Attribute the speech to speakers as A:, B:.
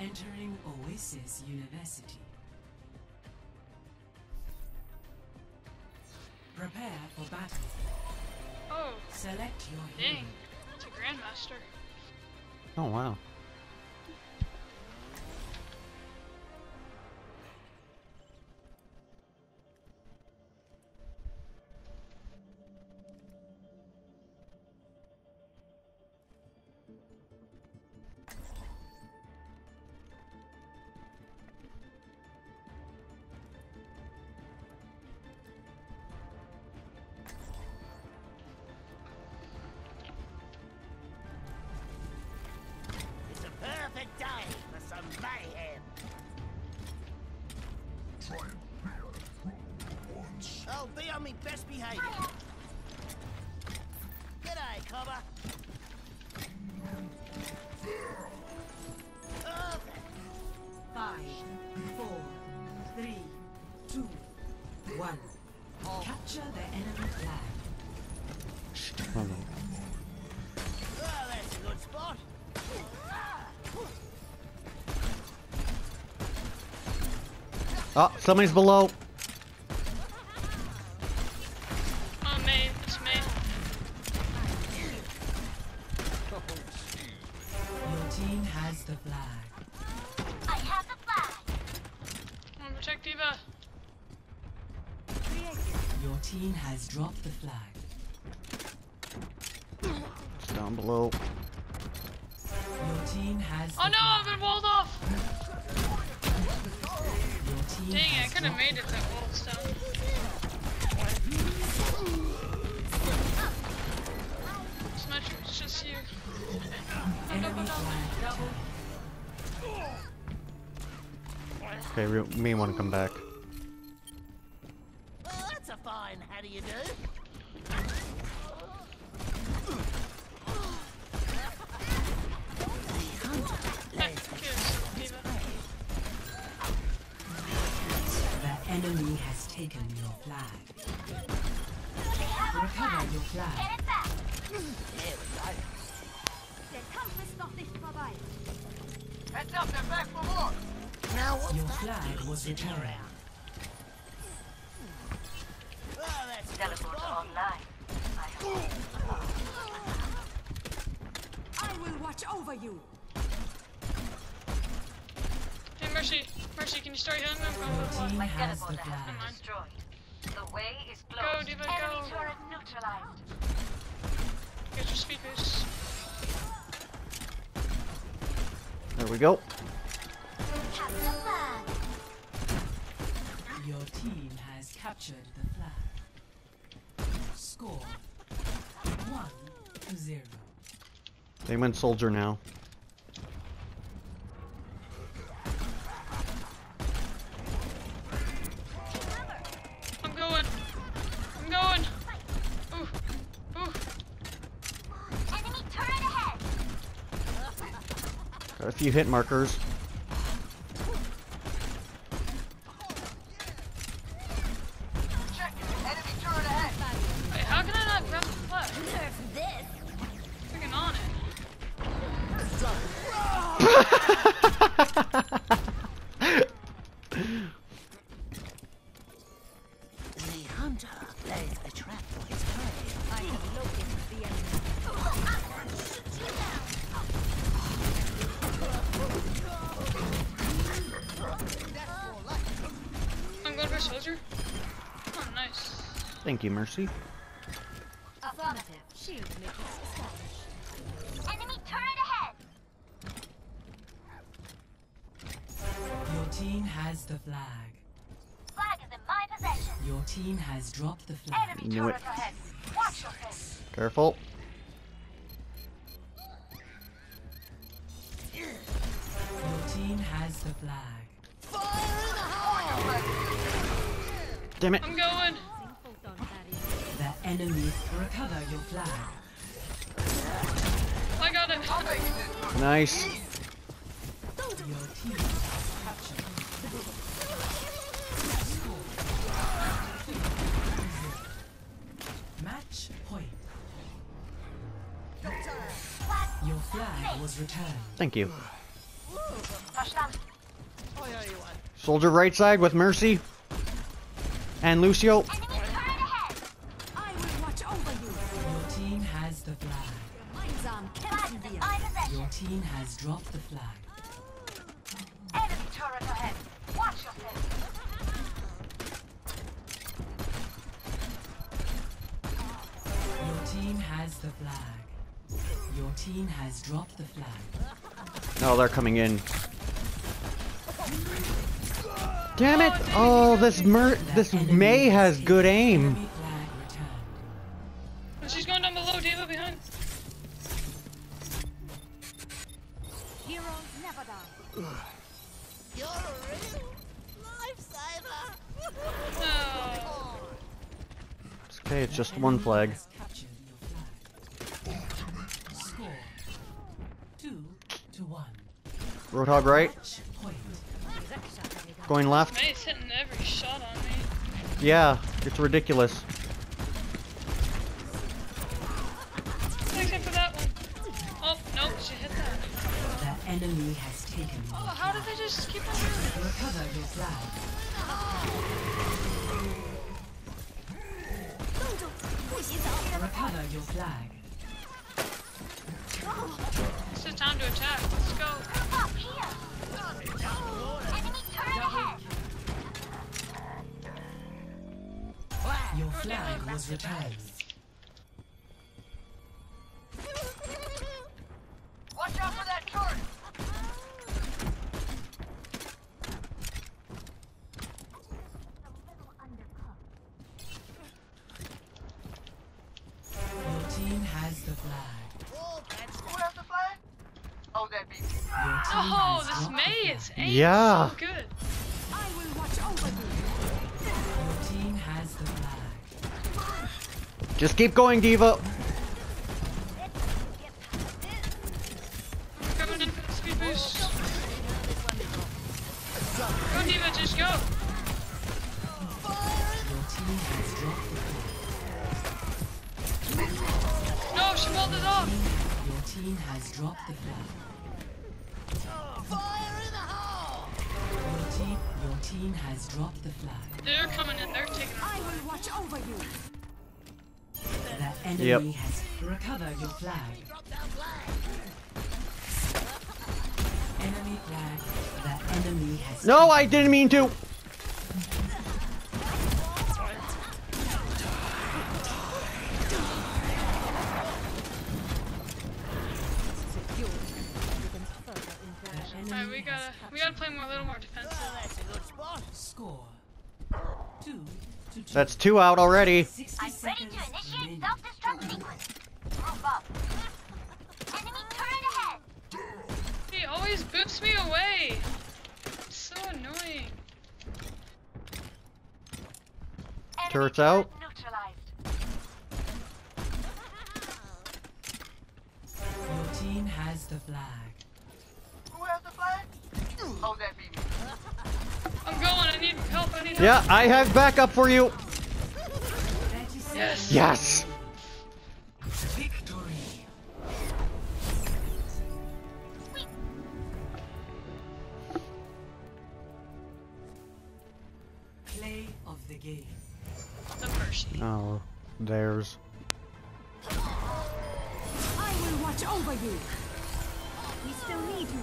A: Entering Oasis University. Prepare for battle.
B: Oh,
A: Select your
B: dang.
A: hero.
B: It's a Grandmaster.
C: Oh wow.
D: I'll be on me best behavior. G'day, cobber. Oh,
A: Five, four, three, two, one. Capture the enemy flag.
D: Oh, that's a good spot.
C: Oh, somebody's below.
A: Team has dropped the flag.
C: It's down below.
A: Your team has
B: Oh no, I've been walled off.
A: Your team
B: Dang it, I could have made it that wall's down. Symmetra, it's just you.
C: Okay, we may want to come back.
D: Well, that's a fine how do you do?
B: Hey, kiss, D.Va.
A: The enemy has taken your flag. Recover your flag.
E: Get it back.
D: There we go.
E: Der Kampf ist noch nicht vorbei.
D: Heads up, they're back for more. Now what's
A: Your
D: that?
A: flag was returned.
D: Oh, that's a good
E: Teleporter
D: spot.
E: online.
F: I will watch over you.
B: Hey, Mercy. Mercy, can you start healing them?
A: Your team
E: My
A: has the
E: teleporter has
A: flag.
E: destroyed. The way is
B: Go,
E: closed.
B: D.Va,
E: Enemy
B: go.
E: turret neutralized.
B: Get your speakers.
C: There we go.
E: Capture flag.
A: Your team has captured the flag. Score one to zero.
C: They went soldier now.
B: I'm going. I'm going. Ooh. Ooh.
E: Enemy turret ahead.
C: Got a few hit markers. Thank you, Mercy.
F: Affirmative. Shield makers established.
E: Enemy turret ahead.
A: Your team has the flag.
E: Flag is in my possession.
A: Your team has dropped the flag.
E: Enemy
C: Knew
E: turret
C: it.
E: ahead. Watch your face.
C: Careful.
A: Your team has the flag.
C: Damn it.
B: I'm going.
A: The enemy recover your flag.
B: I got it.
C: Nice.
A: Your team flag was returned.
C: Thank you.
E: Professional Watch them.
C: Soldier right side with Mercy. And Lucio.
E: Enemy turret ahead.
F: I will watch over you.
A: Your team has the flag.
F: Einsam
E: Flag
F: kämpfen
E: is in
F: wir.
E: my possession.
A: Your team has dropped the flag.
E: Enemy turret ahead. Watch yourself.
A: Your team has the flag. Your team has dropped the flag.
C: Oh, they're coming in. Damn it! Oh, this Mer this Mei has good aim.
A: Enemy flag returned.
B: She's going down below, D.Va behind.
F: Heroes never die.
D: You're a real lifesaver.
B: No.
C: It's okay, it's just one flag.
A: Has captured your flag. Score two to one.
C: Roadhog right. Going left.
B: Mei's hitting every shot on me.
C: Yeah, it's ridiculous.
B: Except for that one. Oh, nope, she hit that.
A: The enemy has taken
B: Oh, how did they just keep on doing it?
A: Recover your flag. Recover your flag.
B: Just time to attack. Let's go.
A: Your flag was returned.
E: Oh,
B: this
A: dropped the
B: Mei is
A: flag.
B: aim
C: Yeah.
B: so good.
F: I will watch over you.
A: Team has the flag.
C: Just keep going, D.Va.
B: Coming in for speed boost. Go, D.Va, just go.
A: Your team has dropped the flag.
B: No, she pulled it off.
A: Your team has dropped the flag.
D: Fire in the hole.
A: Your team, your team has dropped the flag.
B: They're coming in. They're taking.
F: I will watch over you.
A: The enemy
C: Yep.
A: has recover your flag. Enemy flag. The enemy has.
C: No, I didn't mean to.
A: The
B: Alright,
A: enemy
B: we
A: has
B: gotta we gotta play more a little more defensive.
D: That's a good spot.
A: Score two to two.
C: That's two out already.
E: I'm ready to initiate self-destruct sequence. Group up. Enemy turret ahead.
B: He always boots me away. It's so annoying.
C: Turrets out. Yeah, I have backup for you.
B: Yes.
C: Yes.
A: Victory. Play of the game.
B: The Mercy.
C: Oh, there's.
F: I will watch over you. We still need you.